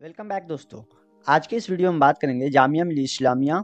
Welcome back दोस्तों। आज के इस वीडियो में बात करेंगे Jamia Millia Islamia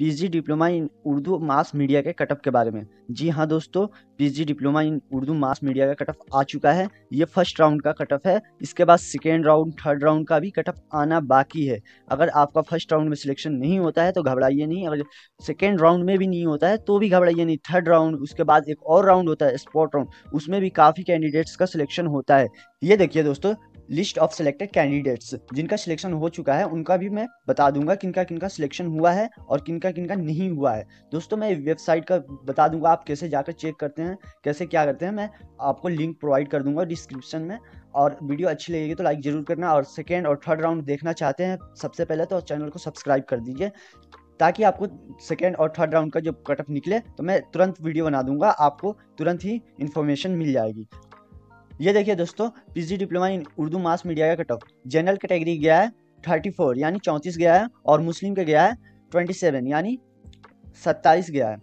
PG diploma in Urdu mass media के कटअप के बारे में। जी हाँ दोस्तों, PG diploma in Urdu mass media का कटअप आ चुका है। ये फ़र्स्ट राउंड का कटअप है। इसके बाद सेकेंड राउंड थर्ड राउंड का भी कटअप आना बाकी है। अगर आपका फ़र्स्ट राउंड में सिलेक्शन नहीं होता है तो घबराइए नहीं। अगर सेकेंड राउंड में भी नहीं होता है तो भी घबराइए नहीं। थर्ड राउंड उसके बाद एक और राउंड होता है स्पॉट राउंड उसमें भी काफ़ी कैंडिडेट्स का सिलेक्शन होता है। ये देखिए, दोस्तों लिस्ट ऑफ़ सिलेक्टेड कैंडिडेट्स जिनका सिलेक्शन हो चुका है, उनका भी मैं बता दूँगा किनका किनका सिलेक्शन हुआ है और किनका किनका नहीं हुआ है। दोस्तों, मैं वेबसाइट का बता दूँगा, आप कैसे जाकर चेक करते हैं, कैसे क्या करते हैं, मैं आपको लिंक प्रोवाइड कर दूँगा डिस्क्रिप्शन में। और वीडियो अच्छी लगेगी तो लाइक ज़रूर करना। और सेकेंड और थर्ड राउंड देखना चाहते हैं, सबसे पहले तो चैनल को सब्सक्राइब कर दीजिए, ताकि आपको सेकेंड और थर्ड राउंड का जो कटअप निकले तो मैं तुरंत वीडियो बना दूँगा, आपको तुरंत ही इन्फॉर्मेशन मिल जाएगी। ये देखिए दोस्तों PG diploma in Urdu mass media का कट ऑफ़ जनरल कैटेगरी गया है थर्टी फोर यानी चौंतीस गया है और मुस्लिम का गया है ट्वेंटी सेवन यानी सत्ताईस गया है।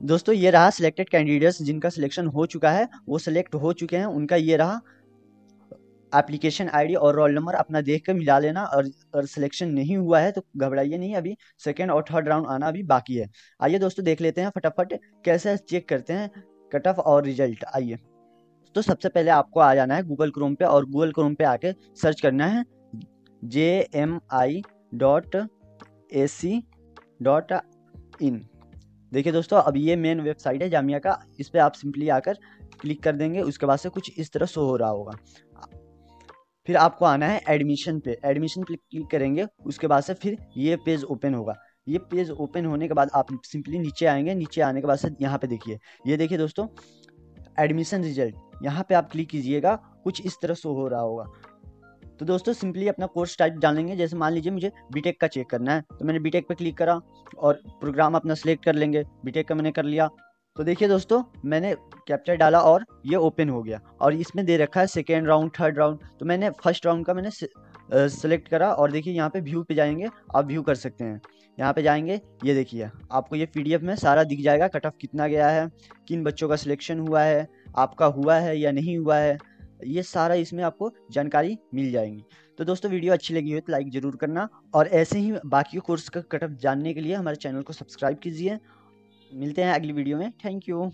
दोस्तों, ये रहा सिलेक्टेड कैंडिडेट्स जिनका सिलेक्शन हो चुका है, वो सिलेक्ट हो चुके हैं, उनका ये रहा एप्लीकेशन आईडी और रोल नंबर अपना देख कर मिला लेना, और अगर सिलेक्शन नहीं हुआ है तो घबराइए नहीं, अभी सेकेंड और थर्ड राउंड आना अभी बाकी है। आइए दोस्तों, देख लेते हैं फटाफट, कैसे चेक करते हैं कट ऑफ़ और रिज़ल्ट आइए। तो सबसे पहले आपको आ जाना है गूगल क्रोम पे और गूगल क्रोम पे आके सर्च करना है J M I dot A C dot in देखिए दोस्तों, अब ये मेन वेबसाइट है जामिया का। इस पर आप सिंपली आकर क्लिक कर देंगे, उसके बाद से कुछ इस तरह शो हो रहा होगा। फिर आपको आना है एडमिशन पे। एडमिशन पे क्लिक करेंगे, उसके बाद से फिर ये पेज ओपन होगा। ये पेज ओपन होने के बाद आप सिंपली नीचे आएँगे। नीचे आने के बाद से यहाँ पे देखिए। ये देखिए दोस्तों एडमिशन रिज़ल्ट, यहाँ पे आप क्लिक कीजिएगा, कुछ इस तरह शो हो रहा होगा। तो दोस्तों, सिंपली अपना कोर्स टाइप डालेंगे, जैसे मान लीजिए मुझे बीटेक का चेक करना है। तो मैंने बीटेक पे क्लिक करा और प्रोग्राम अपना सेलेक्ट कर लेंगे बीटेक का मैंने कर लिया। तो देखिए दोस्तों, मैंने कैप्चर डाला और ये ओपन हो गया। और इसमें दे रखा है सेकेंड राउंड थर्ड राउंड तो मैंने फ़र्स्ट राउंड का मैंने सेलेक्ट करा और देखिए यहाँ पे व्यू पे जाएँगे, आप व्यू कर सकते हैं। यहाँ पे जाएँगे, ये देखिए, आपको ये पीडीएफ में सारा दिख जाएगा कट ऑफ़ कितना गया है, किन बच्चों का सिलेक्शन हुआ है, आपका हुआ है या नहीं हुआ है, ये सारा इसमें आपको जानकारी मिल जाएगी। तो दोस्तों, वीडियो अच्छी लगी हो तो लाइक ज़रूर करना और ऐसे ही बाकी कोर्स का कटअप जानने के लिए हमारे चैनल को सब्सक्राइब कीजिए। मिलते हैं अगली वीडियो में। Thank you